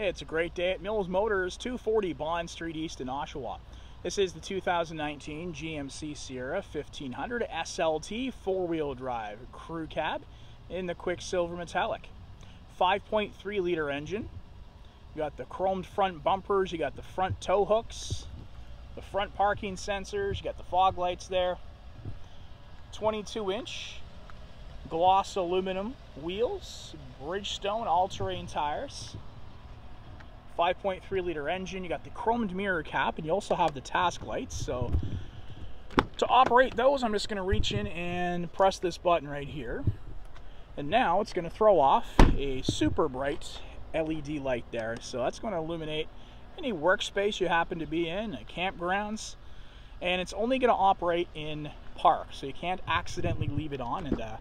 It's a great day at Mills Motors, 240 Bond Street East in Oshawa. This is the 2019 GMC Sierra 1500 SLT four-wheel drive crew cab in the Quicksilver Metallic. 5.3 liter engine. You got the chromed front bumpers, you got the front tow hooks, the front parking sensors, you got the fog lights there. 22 inch gloss aluminum wheels, Bridgestone all-terrain tires. 5.3 liter engine. You got the chromed mirror cap, and you also have the task lights. So to operate those, I'm just going to reach in and press this button right here. And now it's going to throw off a super bright LED light there. So that's going to illuminate any workspace you happen to be in, campgrounds. And it's only going to operate in park, so you can't accidentally leave it on and uh,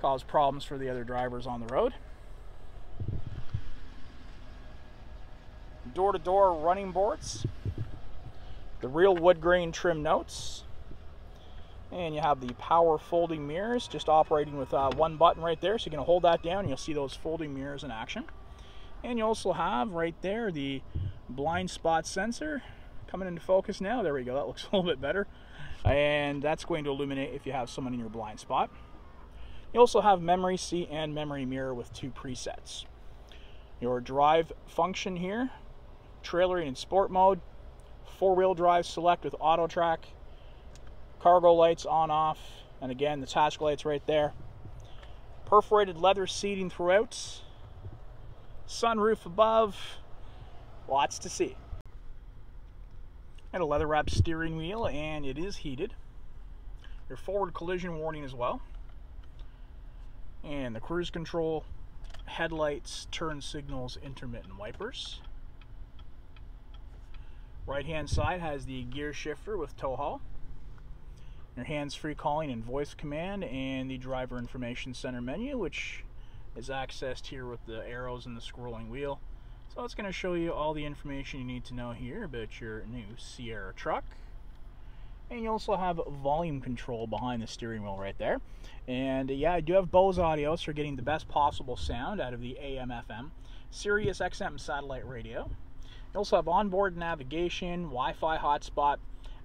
cause problems for the other drivers on the road. Door-to-door running boards, the real wood grain trim notes, and you have the power folding mirrors just operating with uh, one button right there. So going to hold that down and you'll see those folding mirrors in action. And you also have right there the blind spot sensor coming into focus now. There we go. That looks a little bit better. And that's going to illuminate if you have someone in your blind spot. You also have memory seat and memory mirror with two presets. Your drive function here trailering in sport mode, four-wheel drive select with Autotrac, cargo lights on off, and again the task lights right there. Perforated leather seating throughout, sunroof above, lots to see. And a leather wrapped steering wheel, and it is heated. Your forward collision warning as well. And the cruise control, headlights, turn signals, intermittent wipers. Right hand side has the gear shifter with tow haul, your hands-free calling and voice command, and the driver information center menu, which is accessed here with the arrows and the scrolling wheel. So it's going to show you all the information you need to know here about your new Sierra truck. And you also have volume control behind the steering wheel right there. And yeah, I do have Bose audio, so you're getting the best possible sound out of the AM/FM Sirius XM satellite radio. You also have onboard navigation, Wi-Fi hotspot,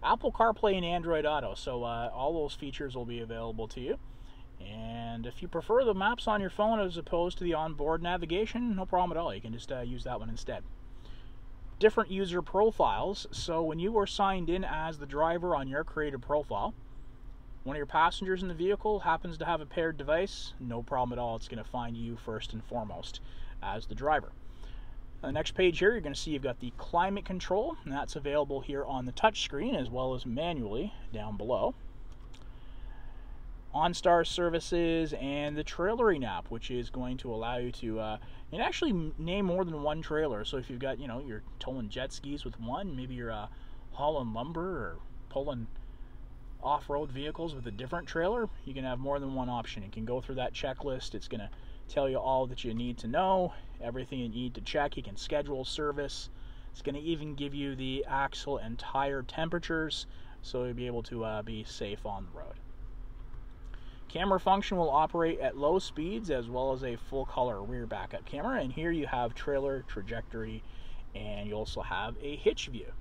Apple CarPlay and Android Auto. So uh, all those features will be available to you. And if you prefer the maps on your phone as opposed to the onboard navigation, no problem at all. You can just uh, use that one instead. Different user profiles. So when you are signed in as the driver on your created profile, one of your passengers in the vehicle happens to have a paired device, no problem at all. It's going to find you first and foremost as the driver. The next page here, you're going to see you've got the climate control, and that's available here on the touch screen as well as manually down below. OnStar services and the trailering app, which is going to allow you to uh, and actually name more than one trailer. So if you've got, you know, you're towing jet skis with one, maybe you're uh, hauling lumber or pulling off-road vehicles with a different trailer, you can have more than one option. You can go through that checklist. It's going to tell you all that you need to know, everything you need to check. You can schedule service. It's going to even give you the axle and tire temperatures so you'll be able to uh, be safe on the road. Camera function will operate at low speeds as well as a full color rear backup camera. And here you have trailer trajectory and you also have a hitch view.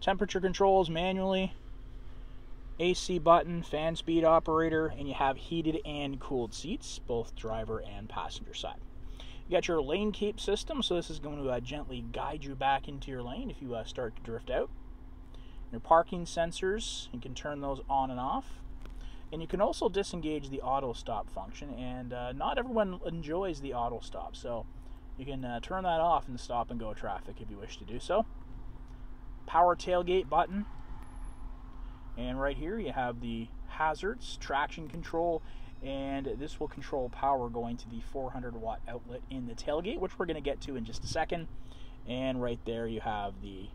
Temperature controls manually, AC button, fan speed operator, and you have heated and cooled seats, both driver and passenger side. You got your lane keep system, so this is going to uh, gently guide you back into your lane if you uh, start to drift out. Your parking sensors, you can turn those on and off. And you can also disengage the auto stop function, and uh, not everyone enjoys the auto stop, so you can uh, turn that off in stop and go traffic if you wish to do so. Power tailgate button, and right here you have the hazards, traction control, and this will control power going to the 400 watt outlet in the tailgate, which we're going to get to in just a second. And right there you have the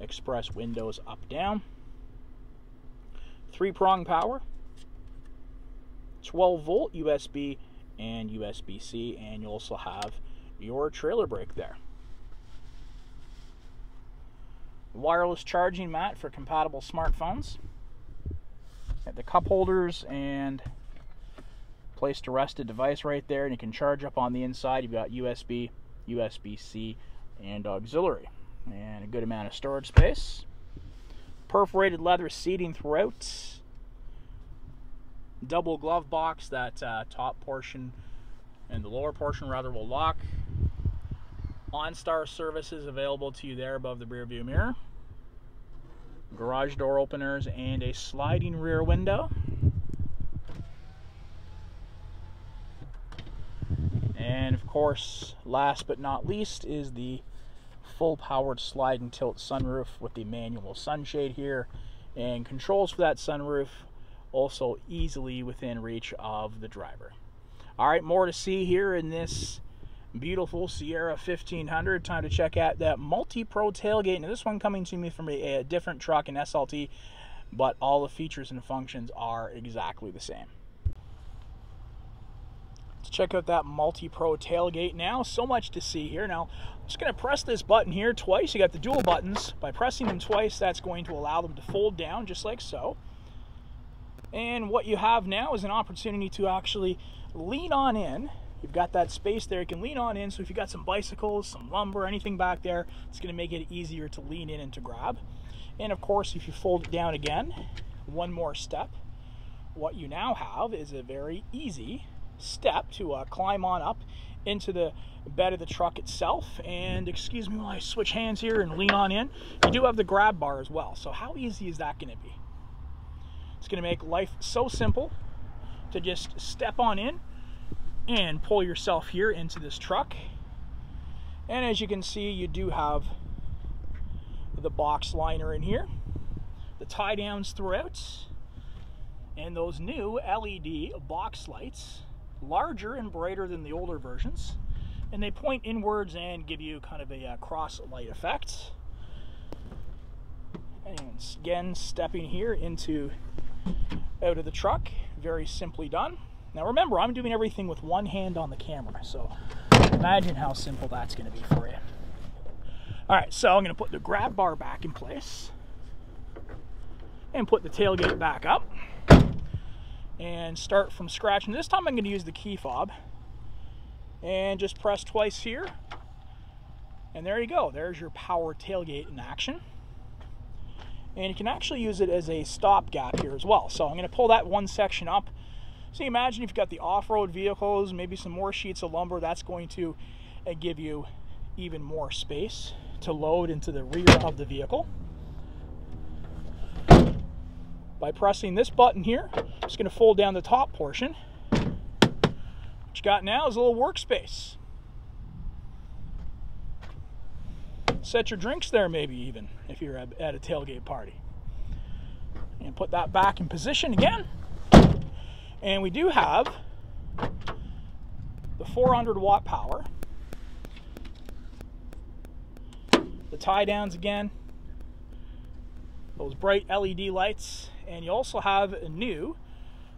express windows up down. Three prong power, 12 volt USB and USB C, and you also have your trailer brake there wireless charging mat for compatible smartphones. Got the cup holders and place to rest a device right there, and you can charge up on the inside. You've got USB, USB-C, and auxiliary, and a good amount of storage space. Perforated leather seating throughout. Double glove box. That uh, top portion and the lower portion rather will lock. OnStar services available to you there above the rear view mirror. Garage door openers and a sliding rear window. And of course, last but not least is the full powered slide and tilt sunroof with the manual sunshade here and controls for that sunroof also easily within reach of the driver. All right, more to see here in this beautiful Sierra 1500. Time to check out that multi-pro tailgate. Now this one coming to me from a, a different truck, an SLT, but all the features and functions are exactly the same. Let's check out that multi-pro tailgate now. So much to see here. Now, I'm just going to press this button here twice. You got the dual buttons. By pressing them twice, that's going to allow them to fold down just like so. And what you have now is an opportunity to actually lean on in You've got that space there you can lean on in. So if you've got some bicycles, some lumber, anything back there, it's going to make it easier to lean in and to grab. And of course, if you fold it down again, one more step, what you now have is a very easy step to uh, climb on up into the bed of the truck itself. And excuse me while I switch hands here and lean on in. You do have the grab bar as well. So how easy is that going to be? It's going to make life so simple to just step on in and pull yourself here into this truck. And as you can see, you do have the box liner in here, the tie downs throughout, and those new LED box lights, larger and brighter than the older versions. And they point inwards and give you kind of a uh, cross light effect. And again, stepping here into out of the truck, very simply done. Now remember, I'm doing everything with one hand on the camera, so imagine how simple that's going to be for you. All right, so I'm going to put the grab bar back in place and put the tailgate back up and start from scratch. And this time I'm going to use the key fob and just press twice here. And there you go. There's your power tailgate in action. And you can actually use it as a stopgap here as well. So I'm going to pull that one section up so you imagine if you've got the off-road vehicles, maybe some more sheets of lumber, that's going to uh, give you even more space to load into the rear of the vehicle. By pressing this button here, it's going to fold down the top portion. What you got now is a little workspace. Set your drinks there maybe even, if you're at a tailgate party. And put that back in position again. And we do have the 400 watt power. The tie downs again. Those bright LED lights. And you also have new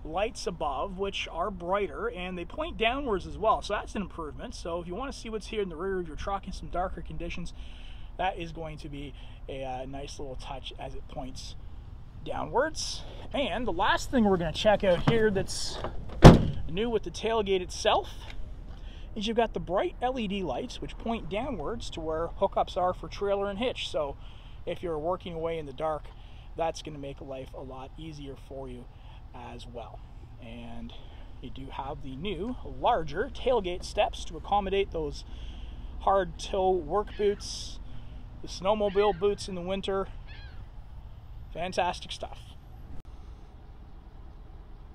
lights above which are brighter and they point downwards as well so that's an improvement so if you want to see what's here in the rear of your truck in some darker conditions that is going to be a, a uh, nice little touch as it points downwards. And the last thing we're going to check out here that's new with the tailgate itself is you've got the bright LED lights which point downwards to where hookups are for trailer and hitch. So if you're working away in the dark, that's going to make life a lot easier for you as well. And you do have the new larger tailgate steps to accommodate those hard toe work boots, the snowmobile boots in the winter, Fantastic stuff.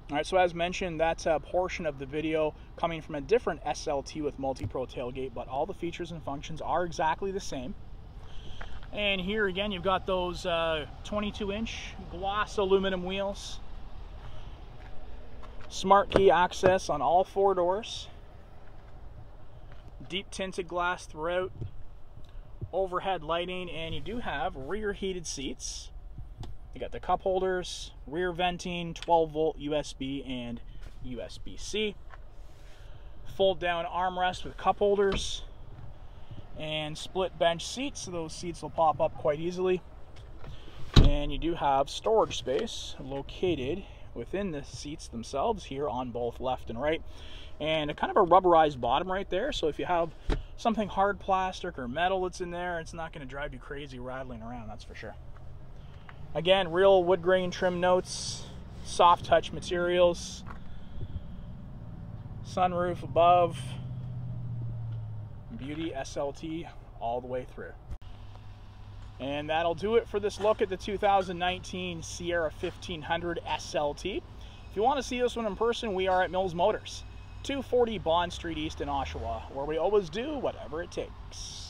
All right, so as mentioned, that's a portion of the video coming from a different SLT with multi-pro tailgate, but all the features and functions are exactly the same. And here again, you've got those 22-inch uh, gloss aluminum wheels. Smart key access on all four doors. Deep tinted glass throughout. Overhead lighting, and you do have rear heated seats. You got the cup holders, rear venting, 12 volt USB and USB-C. Fold down armrest with cup holders and split bench seats, so those seats will pop up quite easily. And you do have storage space located within the seats themselves here on both left and right. And a kind of a rubberized bottom right there. So if you have something hard plastic or metal that's in there, it's not going to drive you crazy rattling around, that's for sure. Again, real wood grain trim notes, soft touch materials, sunroof above, beauty SLT all the way through. And that'll do it for this look at the 2019 Sierra 1500 SLT. If you want to see this one in person, we are at Mills Motors, 240 Bond Street East in Oshawa, where we always do whatever it takes.